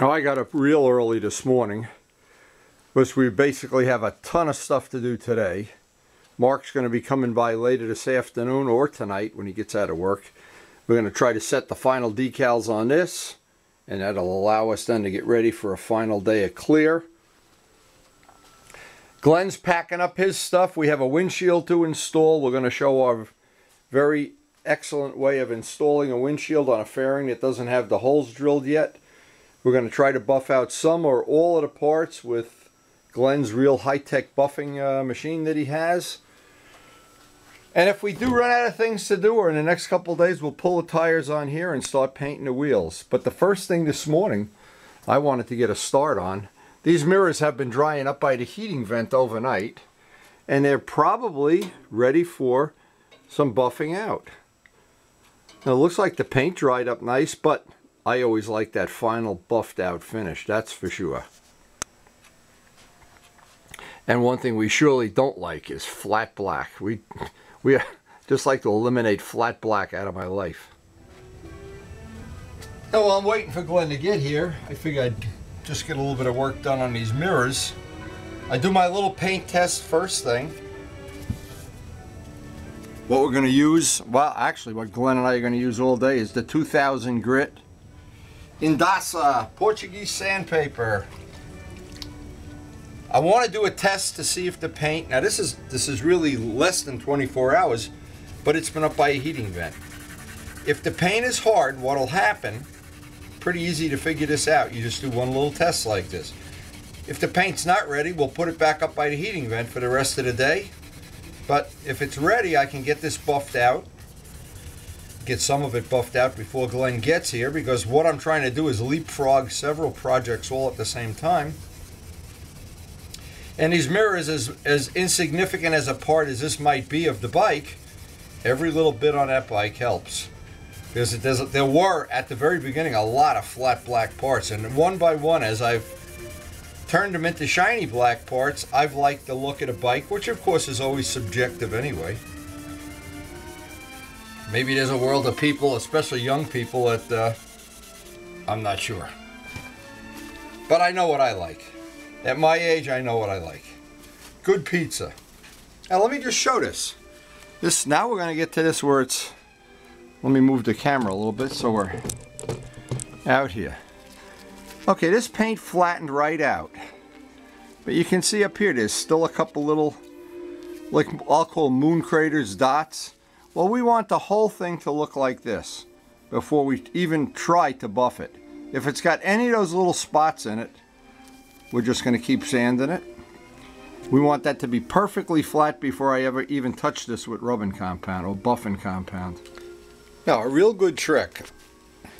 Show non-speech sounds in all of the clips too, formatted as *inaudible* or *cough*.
Now I got up real early this morning, which we basically have a ton of stuff to do today. Mark's going to be coming by later this afternoon or tonight when he gets out of work. We're going to try to set the final decals on this, and that'll allow us then to get ready for a final day of clear. Glenn's packing up his stuff. We have a windshield to install. We're going to show our very excellent way of installing a windshield on a fairing that doesn't have the holes drilled yet. We're going to try to buff out some or all of the parts with Glenn's real high-tech buffing uh, machine that he has. And if we do run out of things to do, or in the next couple days, we'll pull the tires on here and start painting the wheels. But the first thing this morning I wanted to get a start on, these mirrors have been drying up by the heating vent overnight, and they're probably ready for some buffing out. Now it looks like the paint dried up nice, but I always like that final buffed out finish, that's for sure. And one thing we surely don't like is flat black. We, we *laughs* just like to eliminate flat black out of my life. Oh, now while I'm waiting for Glenn to get here, I figured I'd just get a little bit of work done on these mirrors. I do my little paint test first thing. What we're going to use, well actually what Glenn and I are going to use all day is the 2000 grit Indasa uh, Portuguese sandpaper. I want to do a test to see if the paint, now this is this is really less than 24 hours, but it's been up by a heating vent. If the paint is hard, what'll happen, pretty easy to figure this out. You just do one little test like this. If the paint's not ready, we'll put it back up by the heating vent for the rest of the day. But if it's ready, I can get this buffed out get some of it buffed out before Glenn gets here because what I'm trying to do is leapfrog several projects all at the same time. And these mirrors, as, as insignificant as a part as this might be of the bike, every little bit on that bike helps. Because there were, at the very beginning, a lot of flat black parts. And one by one, as I've turned them into shiny black parts, I've liked the look of the bike, which of course is always subjective anyway. Maybe there's a world of people, especially young people, that uh, I'm not sure. But I know what I like. At my age, I know what I like. Good pizza. Now let me just show this. This now we're going to get to this where it's. Let me move the camera a little bit so we're out here. Okay, this paint flattened right out. But you can see up here there's still a couple little, like I'll call moon craters, dots. Well, we want the whole thing to look like this before we even try to buff it. If it's got any of those little spots in it, we're just going to keep sanding it. We want that to be perfectly flat before I ever even touch this with rubbing compound or buffing compound. Now, a real good trick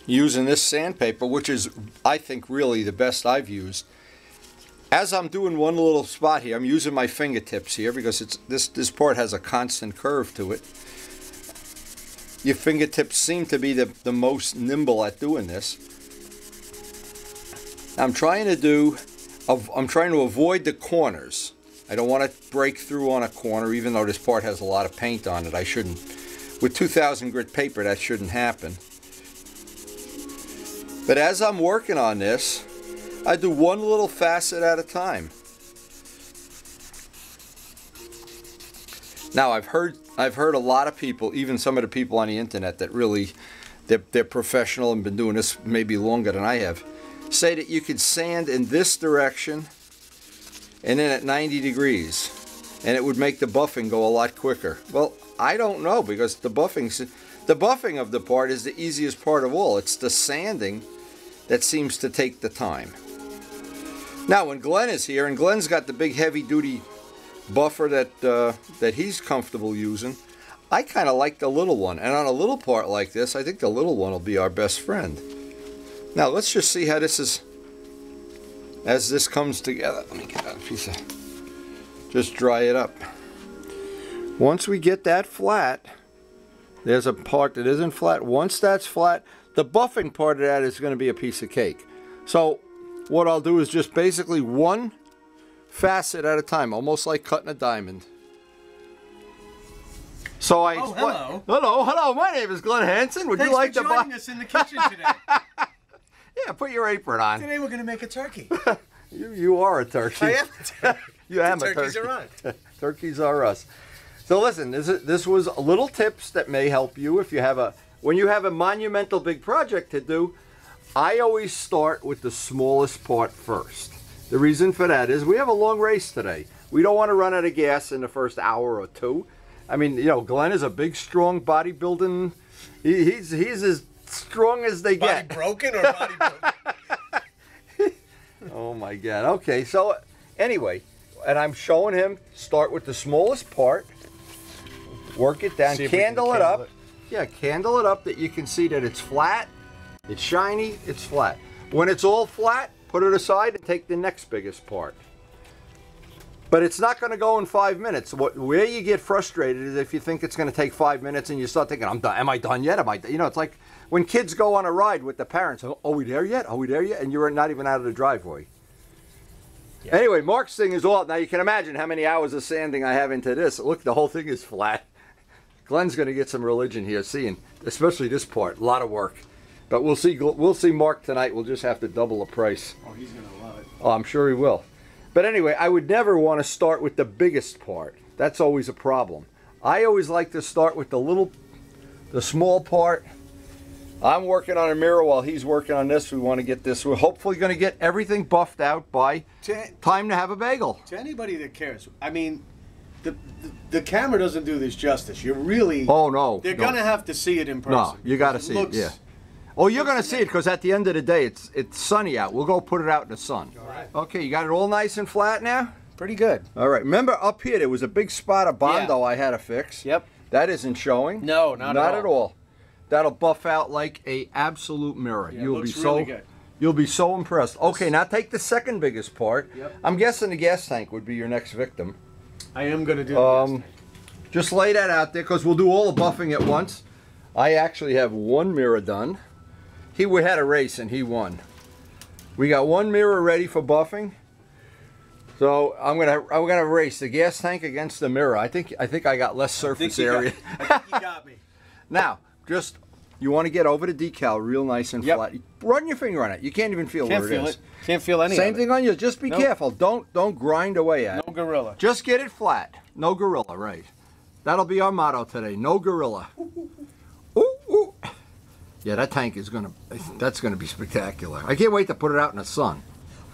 using this sandpaper, which is, I think, really the best I've used. As I'm doing one little spot here, I'm using my fingertips here because it's this, this part has a constant curve to it your fingertips seem to be the, the most nimble at doing this. I'm trying to do, I'm trying to avoid the corners. I don't want to break through on a corner, even though this part has a lot of paint on it. I shouldn't, with 2000 grit paper, that shouldn't happen. But as I'm working on this, I do one little facet at a time. Now I've heard I've heard a lot of people, even some of the people on the internet that really they're, they're professional and been doing this maybe longer than I have, say that you could sand in this direction and then at 90 degrees and it would make the buffing go a lot quicker. Well, I don't know because the buffing the buffing of the part is the easiest part of all. It's the sanding that seems to take the time. Now, when Glenn is here, and Glenn's got the big heavy duty buffer that uh, that he's comfortable using. I kind of like the little one, and on a little part like this, I think the little one will be our best friend. Now let's just see how this is, as this comes together. Let me get that piece of, just dry it up. Once we get that flat, there's a part that isn't flat. Once that's flat, the buffing part of that is going to be a piece of cake. So what I'll do is just basically one facet at a time, almost like cutting a diamond. So I oh, hello. Hello, hello. My name is Glenn Hanson. Would Thanks you like for to joining us in the kitchen today? *laughs* yeah, put your apron on. Today we're gonna make a turkey. *laughs* You, you are a turkey. I am a turkey. *laughs* You am a turkeys turkey. are on. Turkeys are us. So listen, this is, this was little tips that may help you if you have a when you have a monumental big project to do. I always start with the smallest part first. The reason for that is we have a long race today. We don't want to run out of gas in the first hour or two. I mean, you know, Glenn is a big, strong bodybuilding. He, he's he's as strong as they get. Body get. broken or body broken? *laughs* Oh my god. Okay, so anyway, and I'm showing him start with the smallest part, work it down, See if we can candle it up. it. Yeah, candle it up that you can see that it's flat, it's shiny, it's flat. When it's all flat, put it aside and take the next biggest part. But it's not going to go in five minutes. What, where you get frustrated is if you think it's going to take five minutes and you start thinking, "I'm done. Am I done yet? Am I?" Done? You know, it's like when kids go on a ride with the parents. Oh, are we there yet? Are we there yet? And you're not even out of the driveway. Anyway, Mark's thing is all. Now you can imagine how many hours of sanding I have into this. Look, the whole thing is flat. Glenn's going to get some religion here, seeing especially this part. A lot of work, but we'll see. We'll see Mark tonight. We'll just have to double the price. Oh, he's gonna love it. Oh, I'm sure he will. But anyway, I would never want to start with the biggest part. That's always a problem. I always like to start with the little, the small part. I'm working on a mirror while he's working on this. We want to get this. We're hopefully going to get everything buffed out by To, time to have a bagel. to anybody that cares, I mean, the, the the camera doesn't do this justice. You really, Oh no, they're no. gonna have to see it in person. No, you got to see it. looks- Yeah. Oh, you're going to see it because at the end of the day, it's it's sunny out. We'll go put it out in the sun. All right. Okay, you got it all nice and flat now. Pretty good. All right. Remember up here there was a big spot of bondo I had to fix. Yep. That isn't showing. No, not at all. not at all. That'll buff out like a absolute mirror. Yeah, you'll be so really good. you'll be so impressed. Okay, now take the second biggest part. Yep. I'm guessing the gas tank would be your next victim. I am gonna do. Um, just lay that out there because we'll do all the buffing at once. I actually have one mirror done. He we had a race and he won. We got one mirror ready for buffing. So I'm gonna I'm gonna race the gas tank against the mirror. I think I think I got less surface you got- area. I think you got me. *laughs* Now, just you want to get over the decal real nice and Yep. flat. Run your finger on it. You can't even feel Can't where feel it is. it. Can't feel any. Same thing on you. Just be Nope. careful. Don't don't grind away at It. it. No gorilla. Just get it flat. No gorilla, right? That'll be our motto today. No gorilla. Yeah, that tank is gonna. That's gonna be spectacular. I can't wait to put it out in the sun.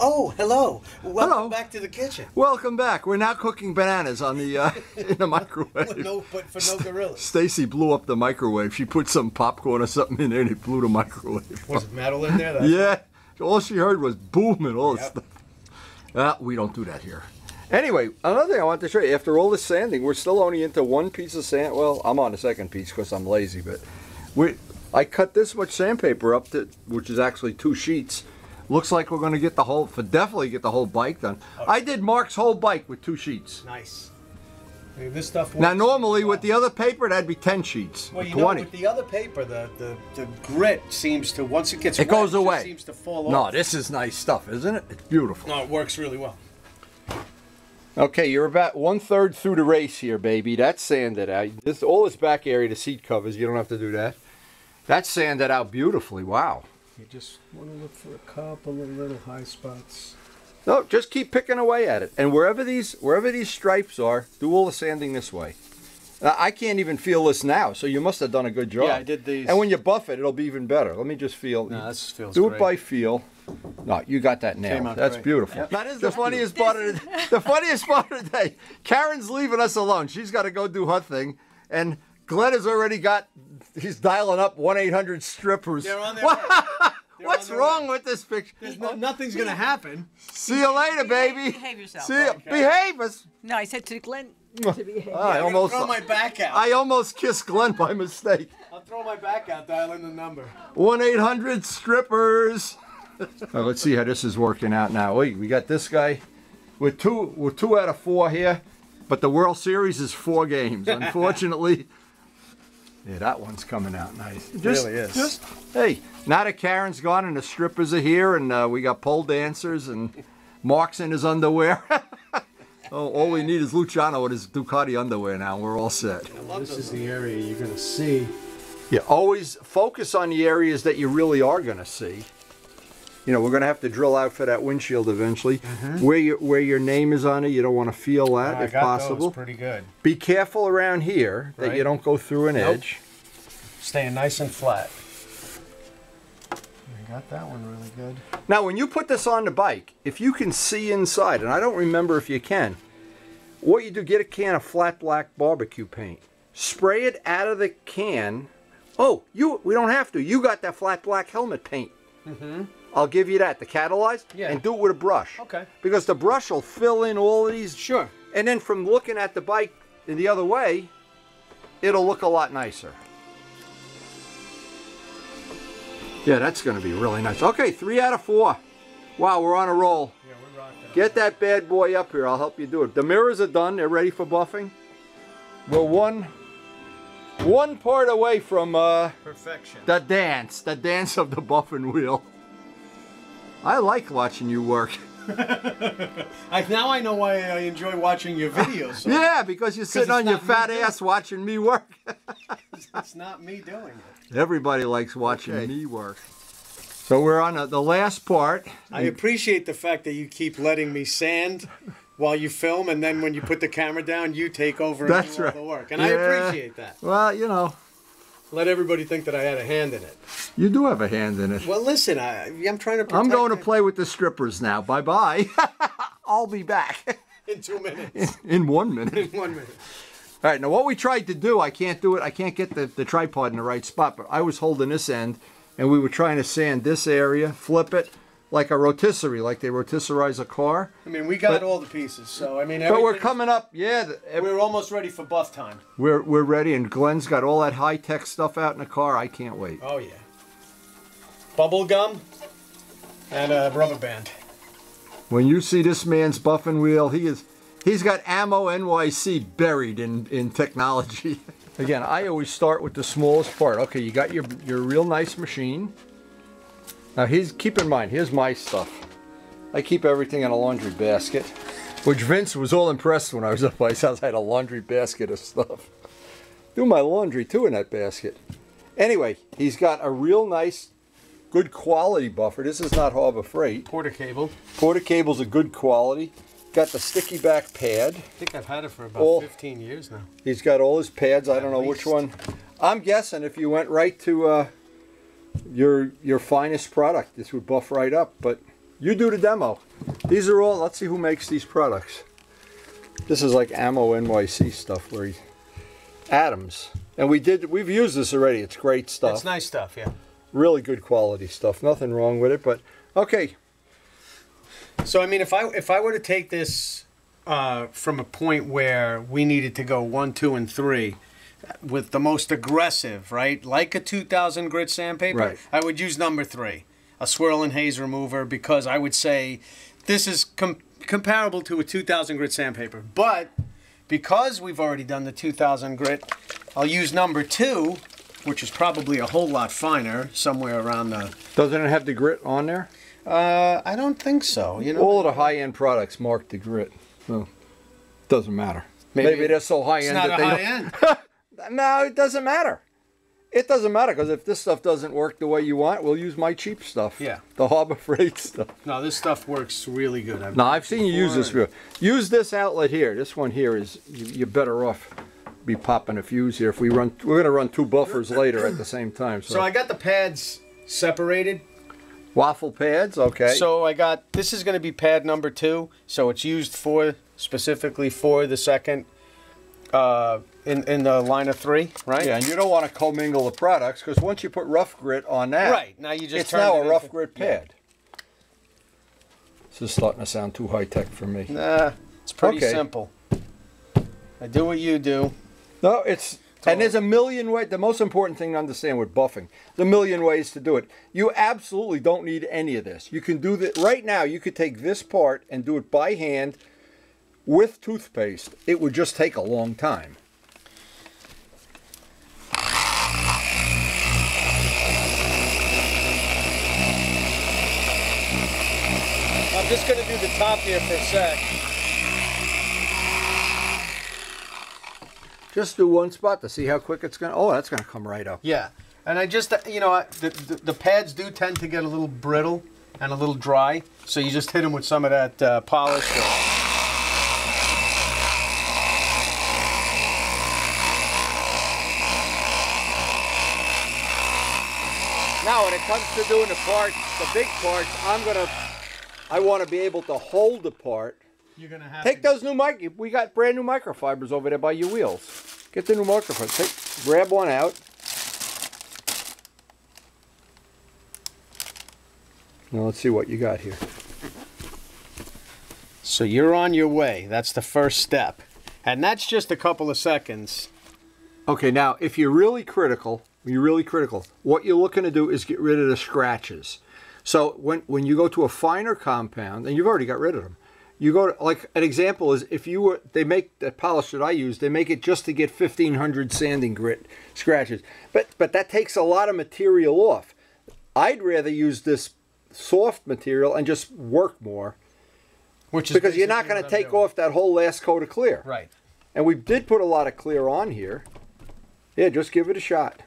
Oh, hello. Welcome Hello. back to the kitchen. Welcome back. We're now cooking bananas on the uh, *laughs* in the microwave. *laughs* no, but for no gorillas. *laughs* Stacy blew up the microwave. She put some popcorn or something in there and it blew the microwave. Was it metal in there? Yeah. All she heard was boom and all this stuff. Uh, we don't do that here. Anyway, another thing I want to show you. After all this sanding, we're still only into one piece of sand. Well, I'm on the second piece because I'm lazy, but we I cut this much sandpaper up, to, which is actually two sheets. Looks like we're going to get the whole, for definitely get the whole bike done. I did Mark's whole bike with two sheets. Nice. I mean, this stuff. Now, normally with the other paper, that'd be 10 sheets, Well, you know, with the other paper, the, the, the grit seems to once it gets It wet, goes away. seems to fall no, off. No, this is nice stuff, isn't it? It's beautiful. No, it works really well. Okay, you're about one third through the race here, baby. That's sanded out. This all this back area, the seat covers. You don't have to do that. That's sanded out beautifully. Wow. You just want to look for a couple of little high spots. No, just keep picking away at it. And wherever these wherever these stripes are, do all the sanding this way. Now, I can't even feel this now, so you must have done a good job. Yeah, I did these. And when you buff it, it'll be even better. Let me just feel. No, this feels do great. it by feel. No, you got that Came nailed. out That's great. beautiful. Yep. That is the funniest part of the, the funniest part of the day. Karen's leaving us alone. She's got to go do her thing, and Glenn has already got. He's dialing up one eight hundred strippers. They're on their They're *laughs* What's on their wrong way. with this picture? No, nothing's gonna happen. See you later, baby. Behave yourself. See you. Okay. Behave us. No, I said to Glenn to behave. I I'm almost. throw my back out. I almost kissed Glenn by mistake. I'll throw my back out. Dial in the number. One eight hundred strippers. Well, let's see how this is working out now. Wait, we got this guy with two with two out of four here, but the World Series is four games. *laughs* Unfortunately, yeah, that one's coming out nice. Just, really is. Just hey, now that Karen's gone and the strippers are here, and uh, we got pole dancers and Mark's in his underwear. *laughs* oh, all we need is Luciano with his Ducati underwear now. We're all set. This is the area you're going to see. Yeah, always focus on the areas that you really are going to see. You know, we're gonna have to drill out for that windshield eventually. Mm-hmm. Where your where your name is on it, you don't want to feel that I if got possible. those pretty good. Be careful around here that you don't go through an Nope. edge. Staying nice and flat. I got that one really good. Now, when you put this on the bike, if you can see inside, and I don't remember if you can, what you do, get a can of flat black barbecue paint, spray it out of the can. Oh, you we don't have to. You got that flat black helmet paint. Mm-hmm. I'll give you that, the catalyzed, Yeah. and do it with a brush. Okay. Because the brush will fill in all of these. Sure. And then from looking at the bike in the other way, it'll look a lot nicer. Yeah, that's going to be really nice. Okay, three out of four. Wow, we're on a roll. Yeah, we're rocking. Get that bad boy up here. I'll help you do it. The mirrors are done. They're ready for buffing. We're one, one part away from uh, Perfection. the dance, the dance of the buffing wheel. I like watching you work. *laughs* I, now I know why I enjoy watching your videos. So Yeah, because you're sitting on your fat ass watching me work. *laughs* It's not me doing it. Everybody likes watching Okay. me work. So we're on the, the last part. I appreciate the fact that you keep letting me sand while you film, and then when you put the camera down, you take over and That's do all right. the work. And I Yeah. appreciate that. Well, you know, Let everybody think that I had a hand in it. you do have a hand in it. Well, listen, I, I'm trying to. I'm going to play with the strippers now. Bye bye. *laughs* I'll be back in two minutes. in one minute. In one minute. All right, now what we tried to do, I can't do it. I can't get the, the tripod in the right spot, but I was holding this end and we were trying to sand this area, flip it like a rotisserie, like they rotisserize a car. I mean, we got But- all the pieces, so I mean, But we're coming up, yeah, the- We're almost ready for buff time. we're, we're ready, and Glenn's got all that high tech stuff out in the car. I can't wait. Oh yeah. Bubble gum and a rubber band. When you see this man's buffing wheel, he is he's got ammo NYC buried in in technology. *laughs* Again, I always start with the smallest part. Okay, you got your your real nice machine. Now here's keep in mind, here's my stuff. I keep everything in a laundry basket, which Vince was all impressed when I was up at his house. I had a laundry basket of stuff. Do my laundry too in that basket. Anyway, he's got a real nice, good quality buffer. This is not Harbor Freight. Porter cable. Porter cable's a good quality. Got the sticky back pad. I think I've had it for about All- 15 years now. He's got all his pads. I don't At know which one. I'm guessing if you went right to uh, your your finest product, this would buff right up. But you do the demo. These are all. Let's see who makes these products. This is like Ammo NYC stuff where he, Adams. And we did. We've used this already. It's great stuff. It's nice stuff, yeah. Really good quality stuff. Nothing wrong with it. But okay. So I mean, if I if I were to take this uh, from a point where we needed to go one, two, and three, with the most aggressive, right, like a 2,000 grit sandpaper, Right. I would use number three, a swirl and haze remover, because I would say this is com- comparable to a 2,000 grit sandpaper, but because we've already done the 2,000 grit, I'll use number two, which is probably a whole lot finer, somewhere around the. Doesn't it have the grit on there? Uh, I don't think so. You know, All the high end products mark the grit. So doesn't matter. Maybe, Maybe they're so high it's end not that a they high don't. *laughs* No, it doesn't matter. It doesn't matter because if this stuff doesn't work the way you want, we'll use my cheap stuff. Yeah. The Harbor Freight stuff. No, this stuff works really good. I've No, I've seen you use this. Use this outlet here. This one here is you- you're better off be popping a fuse here. If we run, we're gonna run two buffers *clears throat* later at the same time. So, So I got the pads separated. waffle pads, okay. So I got this is going to be pad number two. So it's used for specifically for the second uh, in in the line of three, right? yeah, and you don't want to commingle the products because once you put rough grit on that, Right now you just it's now it a rough grit Yeah. pad. This is starting to sound too high tech for me. Nah, it's pretty Okay. simple. I do what you do. No, it's and there's a million ways. The most important thing to understand with buffing, the million ways to do it. You absolutely don't need any of this. You can do that right now. You could take this part and do it by hand with toothpaste. It would just take a long time. I'm just going to do the top here for a sec. Just do one spot to see how quick it's gonna. Oh, that's gonna come right up. Yeah, and I just you know the, the the pads do tend to get a little brittle and a little dry. So you just hit them with some of that uh, polish. Or, Now, when it comes to doing the parts, the big parts, I'm gonna, I want to be able to hold the part. you're gonna have Take to, those new mic. We got brand new microfibers over there by your wheels. Get the new microphone. Take, grab one out. Now let's see what you got here. So you're on your way. That's the first step, and that's just a couple of seconds. Okay, now if you're really critical, you're really critical. What you're looking to do is get rid of the scratches. So when when you go to a finer compound, and you've already got rid of them, you go to like an example is if you were they make the polish that I use, they make it just to get 1500 sanding grit scratches, but but that takes a lot of material off. I'd rather use this soft material and just work more Which is because you're not going to take doing. off that whole last coat of clear. Right. And we did put a lot of clear on here. Yeah, just give it a shot.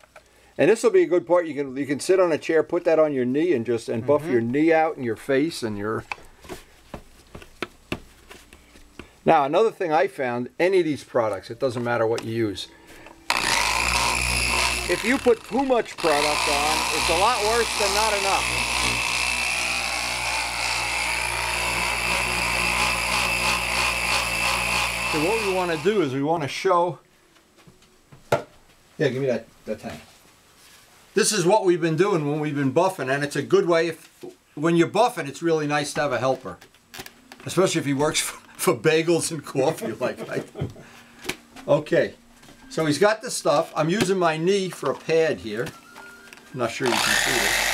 And this will be a good part. You can you can sit on a chair, put that on your knee, and just and buff your mm-hmm. knee out and your face and your. Now another thing I found: any of these products, it doesn't matter what you use. If you put too much product on, it's a lot worse than not enough. So what we want to do is we want to show. Yeah, give me that, that tank. This is what we've been doing when we've been buffing, and it's a good way. If when you're buffing, it's really nice to have a helper, especially if he works *laughs* for, for bagels and coffee *laughs* like I. Okay, so he's got the stuff. I'm using my knee for a pad here. I'm not sure you can see it.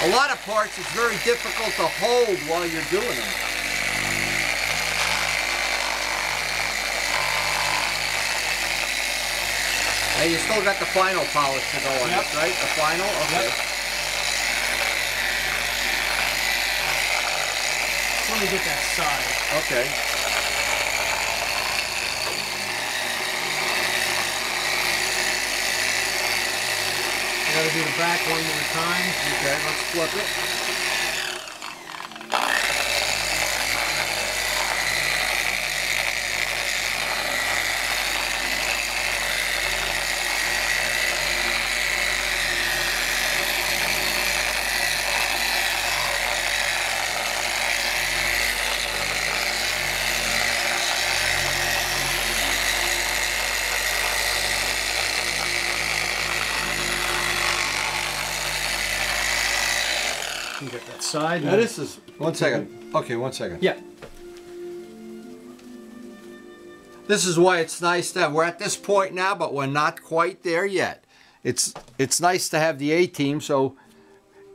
A lot of parts it's very difficult to hold while you're doing them. Hey, you still got the final polish to go on Yep. this, right? The final? Okay. Yep. Let me get that side. Okay. I gotta do the back one more time. Okay, let's flip it. Side. Now this is one second. Okay, one second. Yeah. This is why it's nice that we're at this point now, but we're not quite there yet. It's it's nice to have the A team, so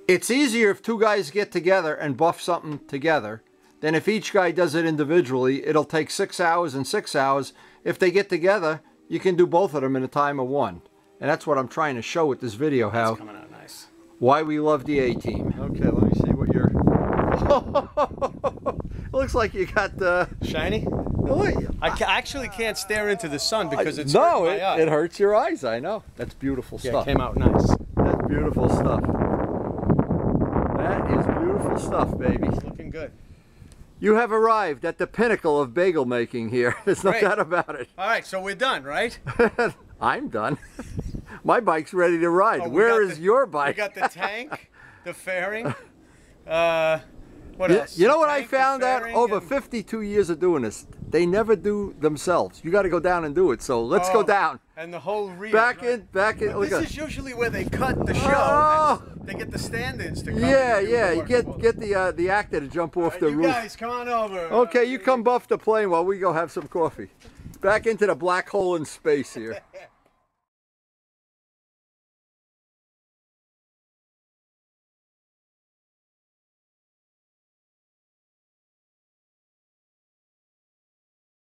it's easier if two guys get together and buff something together than if each guy does it individually. It'll take six hours and six hours. If they get together, you can do both of them in a time of one. And that's what I'm trying to show with this video, how Coming out nice. why we love the A team. Okay, let me see what you're. *laughs* Looks like you got the. Shiny? Oh, I actually can't stare into the sun because it's no, it, it hurts your eyes. I know. That's beautiful Yeah, it stuff. came out nice. That's beautiful stuff. That is beautiful stuff, baby. Looking good. You have arrived at the pinnacle of bagel making here. *laughs* There's no Great. doubt about it. All right, so we're done, right? *laughs* I'm done. My bike's ready to ride. Oh, we Where the- your We bike? got the tank, the fairing. Uh, what You, else? you know what I found out over and- 52 years of doing this? They never do themselves. You got to go down and do it. So let's go Oh, down. And the whole rear. Back right? in, back in. Look this is usually where they cut the show. Oh. They get the stand-ins to come. Yeah, yeah. You get get the uh, the actor to jump off All the right, you roof. guys, come on over. Okay, you come buff the plane while we go have some coffee. Back into the black hole in space here. *laughs*